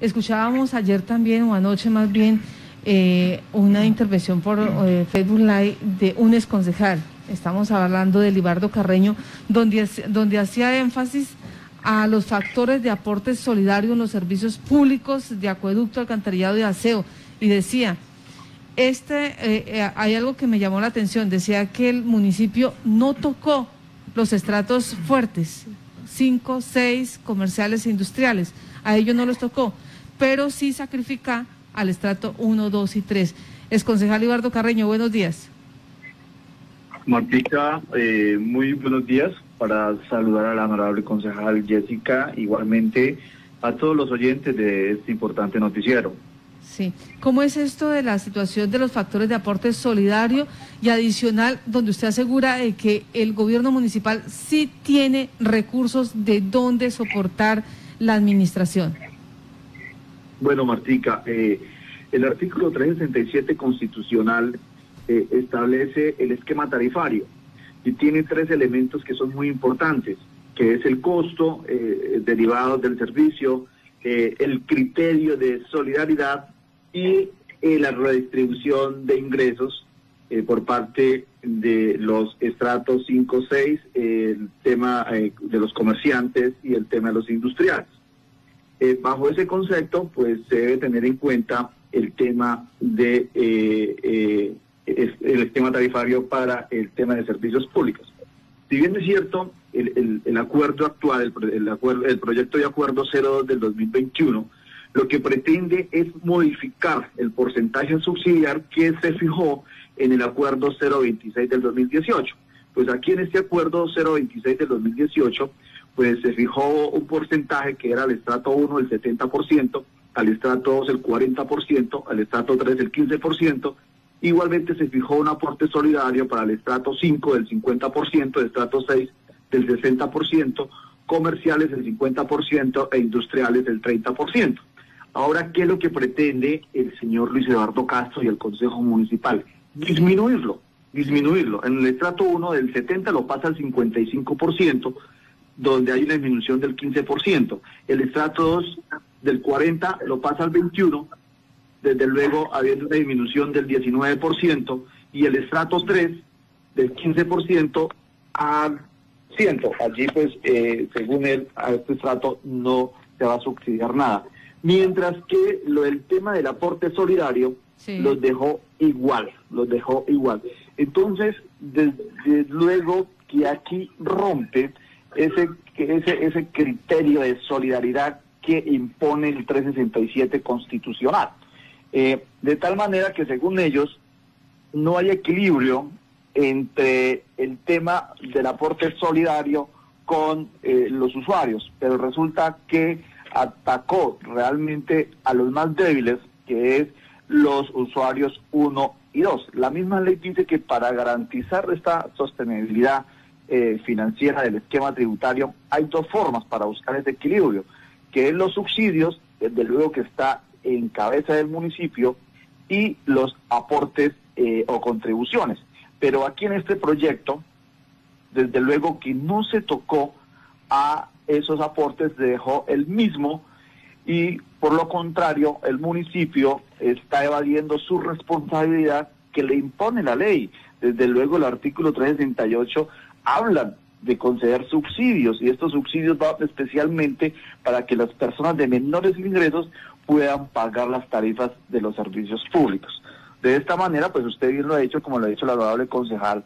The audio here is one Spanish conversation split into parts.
Escuchábamos ayer también, o anoche más bien, eh, una intervención por eh, Facebook Live de un exconcejal. Estamos hablando de Libardo Carreño, donde, donde hacía énfasis a los factores de aporte solidario en los servicios públicos de acueducto, alcantarillado y aseo. Y decía, este, eh, hay algo que me llamó la atención, decía que el municipio no tocó los estratos fuertes, cinco, seis comerciales e industriales, a ellos no los tocó, pero sí sacrifica al estrato 1, 2 y 3. Es concejal Ibardo Carreño, buenos días. Martica, eh, muy buenos días para saludar a la honorable concejal Jessica, igualmente a todos los oyentes de este importante noticiero. Sí. ¿Cómo es esto de la situación de los factores de aporte solidario y adicional, donde usted asegura de que el gobierno municipal sí tiene recursos de dónde soportar la administración? Bueno, Martica, eh, el artículo 367 constitucional eh, establece el esquema tarifario y tiene tres elementos que son muy importantes, que es el costo eh, derivado del servicio, el criterio de solidaridad y eh, la redistribución de ingresos eh, por parte de los estratos 5, 6, el tema eh, de los comerciantes y el tema de los industriales. bajo ese concepto, pues se debe tener en cuenta el tema de el esquema tarifario para el tema de servicios públicos. Si bien es cierto, el, el, acuerdo actual, el, acuerdo, el proyecto de acuerdo 02 del 2021, lo que pretende es modificar el porcentaje subsidiar que se fijó en el acuerdo 026 del 2018. Pues aquí en este acuerdo 026 del 2018, pues se fijó un porcentaje que era al estrato 1 el 70%, al estrato 2 el 40%, al estrato 3 el 15%, igualmente se fijó un aporte solidario para el estrato 5 del 50%, el estrato 6 del 60%, comerciales el 50% e industriales el 30%. Ahora, ¿qué es lo que pretende el señor Luis Eduardo Castro y el Consejo Municipal? Disminuirlo, disminuirlo. En el estrato 1 del 70 lo pasa al 55%, donde hay una disminución del 15%. El estrato 2 del 40 lo pasa al 21%, desde luego habiendo una disminución del 19%, y el estrato 3 del 15% al 100%. Allí, pues, eh, según él, a este estrato no se va a subsidiar nada mientras que lo del tema del aporte solidario los dejó igual, los dejó igual. Entonces, desde luego que aquí rompe ese, ese, ese criterio de solidaridad que impone el 367 constitucional. Eh, de tal manera que según ellos no hay equilibrio entre el tema del aporte solidario con eh, los usuarios, pero resulta que atacó realmente a los más débiles, que es los usuarios 1 y 2. La misma ley dice que para garantizar esta sostenibilidad eh, financiera del esquema tributario hay dos formas para buscar ese equilibrio, que es los subsidios, desde luego que está en cabeza del municipio, y los aportes eh, o contribuciones. Pero aquí en este proyecto, desde luego que no se tocó a esos aportes dejó el mismo y por lo contrario el municipio está evadiendo su responsabilidad que le impone la ley. Desde luego el artículo 368 habla de conceder subsidios y estos subsidios van especialmente para que las personas de menores ingresos puedan pagar las tarifas de los servicios públicos. De esta manera, pues usted bien lo ha dicho, como lo ha dicho la honorable concejal,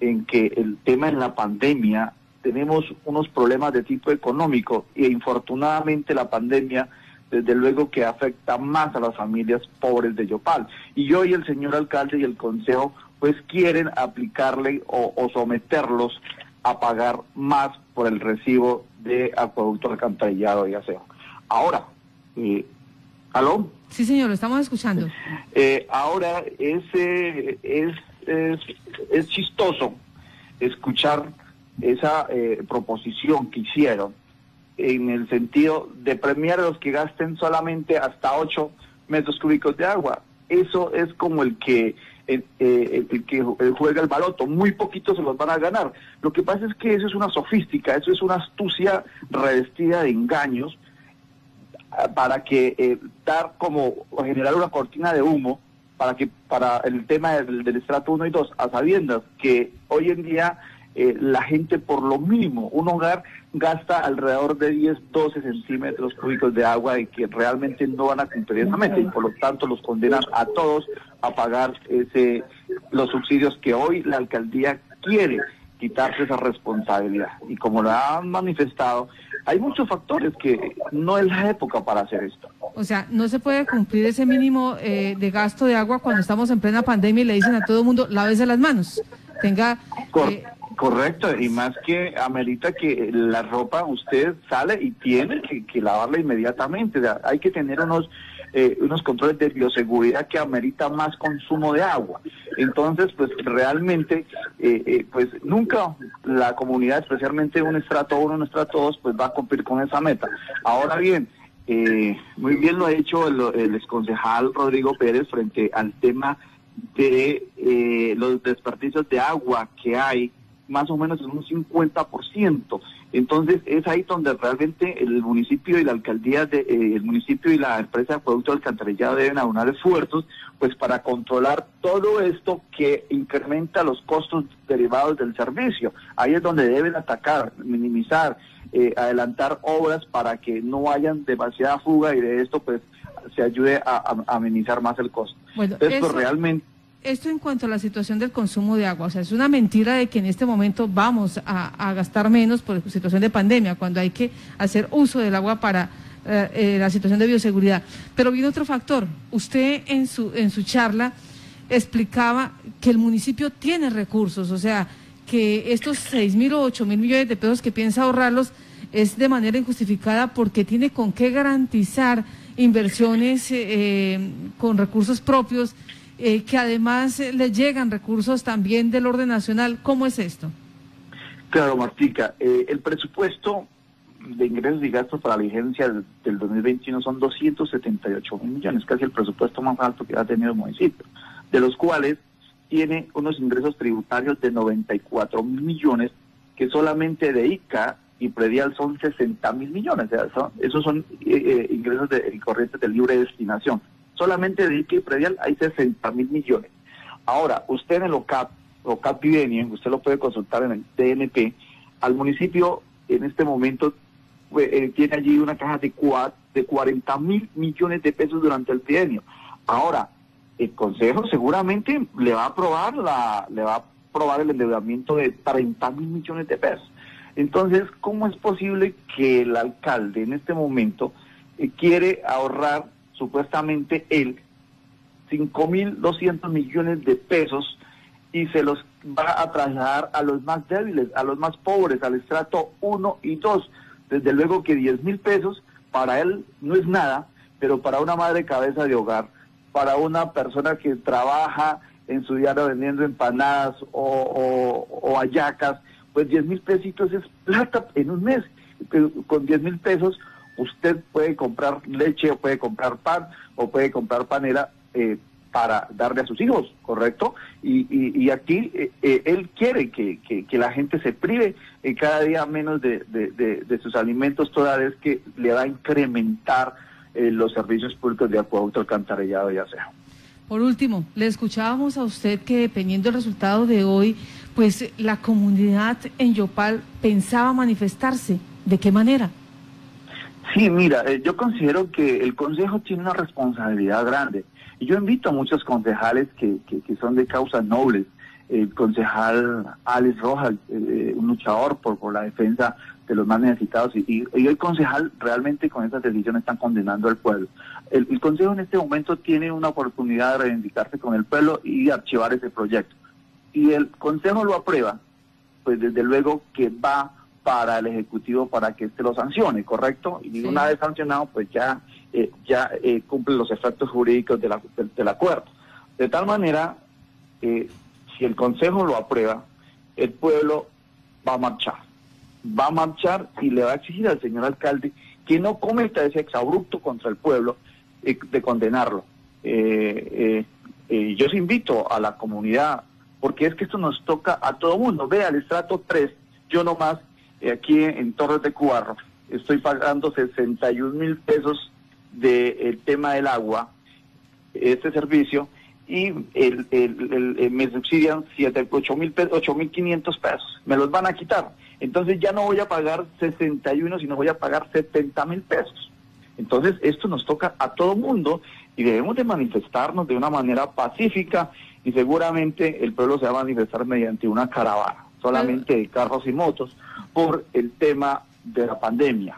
en que el tema en la pandemia tenemos unos problemas de tipo económico y infortunadamente la pandemia desde luego que afecta más a las familias pobres de Yopal. Y yo y el señor alcalde y el consejo pues quieren aplicarle o, someterlos a pagar más por el recibo de acueducto alcantarillado y aseo. Ahora, eh, ¿aló? Sí, señor, lo estamos escuchando. Eh, ahora ese es, es, es chistoso escuchar esa eh, proposición que hicieron en el sentido de premiar a los que gasten solamente hasta 8 metros cúbicos de agua. Eso es como el que el, eh, el, que juega el baloto, muy poquitos se los van a ganar. Lo que pasa es que eso es una sofística, eso es una astucia revestida de engaños. para que eh, dar como generar una cortina de humo para que para el tema del, estrato 1 y 2, a sabiendas que hoy en día eh, la gente por lo mínimo, un hogar gasta alrededor de 10, 12 centímetros cúbicos de agua y que realmente no van a cumplir esa meta y por lo tanto los condenan a todos a pagar ese los subsidios que hoy la alcaldía quiere quitarse esa responsabilidad. Y como lo han manifestado, hay muchos factores que no es la época para hacer esto. O sea, no se puede cumplir ese mínimo eh, de gasto de agua cuando estamos en plena pandemia y le dicen a todo el mundo, lávese las manos. Tenga... Eh, correcto, y más que amerita que la ropa usted sale y tiene que, lavarla inmediatamente. hay que tener unos eh, unos controles de bioseguridad que amerita más consumo de agua. Entonces, pues realmente, eh, eh, pues nunca la comunidad, especialmente un estrato 1, un estrato 2, pues va a cumplir con esa meta. Ahora bien, muy bien lo ha hecho el, el exconcejal Rodrigo Pérez frente al tema de los desperdicios de agua que hay más o menos en un 50%. Entonces es ahí donde realmente el municipio y la alcaldía, de, eh, el municipio y la empresa de producto alcantarillado deben aunar esfuerzos pues para controlar todo esto que incrementa los costos derivados del servicio. Ahí es donde deben atacar, minimizar, eh, adelantar obras para que no hayan demasiada fuga y de esto pues se ayude a, minimizar más el costo. Bueno, esto realmente esto en cuanto a la situación del consumo de agua, o sea, es una mentira de que en este momento vamos a, gastar menos por situación de pandemia, cuando hay que hacer uso del agua para eh, eh, la situación de bioseguridad. Pero viene otro factor. Usted en su, en su charla explicaba que el municipio tiene recursos, o sea, que estos 6 mil o 8 mil millones de pesos que piensa ahorrarlos es de manera injustificada porque tiene con qué garantizar inversiones eh, con recursos propios eh, que además eh, le llegan recursos también del orden nacional. ¿Cómo es esto? Claro, Martica, eh, el presupuesto de ingresos y gastos para la vigencia del, 2021 son 278 mil millones, casi el presupuesto más alto que ha tenido el municipio, de los cuales tiene unos ingresos tributarios de 94 mil millones, que solamente de ICA y predial son 60 mil millones, esos son ingresos de, corrientes de libre destinación. Solamente de y predial hay 60 mil millones. Ahora, usted en el OCAP, OCAP Vivenien, usted lo puede consultar en el TNP, al municipio en este momento pues, eh, tiene allí una caja de, de 40 mil millones de pesos durante el trienio. Ahora, el Consejo seguramente le va a aprobar la, le va a aprobar el endeudamiento de 30 mil millones de pesos. Entonces, ¿cómo es posible que el alcalde en este momento eh, quiere ahorrar supuestamente él 5.200 millones de pesos y se los va a trasladar a los más débiles, a los más pobres, al estrato 1 y 2. Desde luego que 10 mil pesos para él no es nada, pero para una madre cabeza de hogar, para una persona que trabaja en su diario vendiendo empanadas o, o, ayacas, pues 10 mil pesitos es plata en un mes. Con 10 mil pesos usted puede comprar leche o puede comprar pan o puede comprar panela eh, para darle a sus hijos, ¿correcto? Y, y, aquí eh, eh, él quiere que, que, la gente se prive cada día menos de, de, sus alimentos, toda vez que le va a incrementar los servicios públicos de acueducto, alcantarillado y aseo. Por último, le escuchábamos a usted que dependiendo del resultado de hoy, pues la comunidad en Yopal pensaba manifestarse. ¿De qué manera? Sí, mira, eh, yo considero que el Consejo tiene una responsabilidad grande. Y yo invito a muchos concejales que, que, son de causas nobles. El concejal Alex Rojas, eh, un luchador por, por la defensa de los más necesitados. Y, el concejal realmente con estas decisiones están condenando al pueblo. El, el Consejo en este momento tiene una oportunidad de reivindicarse con el pueblo y archivar ese proyecto. Y el Consejo lo aprueba, pues desde luego que va para el Ejecutivo para que éste lo sancione, ¿correcto? Y una vez sancionado, pues ya, eh, ya eh, cumple los efectos jurídicos de del acuerdo. De tal manera, eh, si el Consejo lo aprueba, el pueblo va a marchar. Va a marchar y le va a exigir al señor alcalde que no cometa ese exabrupto contra el pueblo de condenarlo. yo os invito a la comunidad, porque es que esto nos toca a todo mundo. Vea, el estrato 3, yo nomás aquí en Torres de Cubarro estoy pagando 61 mil pesos del tema del agua, este servicio, y el, me subsidian 7, 8 mil mil 500 pesos. Me los van a quitar. Entonces ya no voy a pagar 61, sino voy a pagar 70 mil pesos. Entonces esto nos toca a todo mundo y debemos de manifestarnos de una manera pacífica y seguramente el pueblo se va a manifestar mediante una caravana, solamente de carros y motos, por el tema de la pandemia.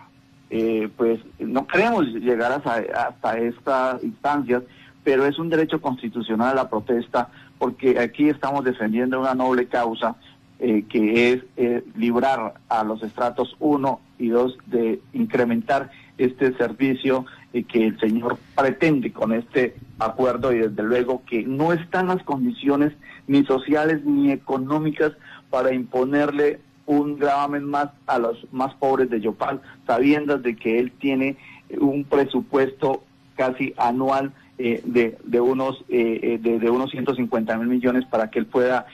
Eh, pues no queremos llegar hasta, hasta estas instancias pero es un derecho constitucional la protesta porque aquí estamos defendiendo una noble causa eh, que es eh, librar a los estratos 1 y 2 de incrementar este servicio y que el señor pretende con este acuerdo y desde luego que no están las condiciones ni sociales ni económicas para imponerle un gravamen más a los más pobres de Yopal, sabiendo de que él tiene un presupuesto casi anual eh, de, de, unos eh, eh, de, de, unos 150 mil millones para que él pueda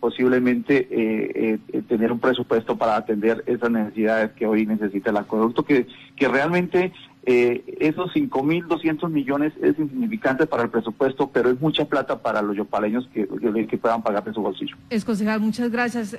posiblemente tener un presupuesto para atender esas necesidades que hoy necesita el acueducto, que, que realmente esos 5.200 millones es insignificante para el presupuesto, pero es mucha plata para los yopaleños que, que, puedan pagar de su bolsillo. Es concejal, muchas gracias.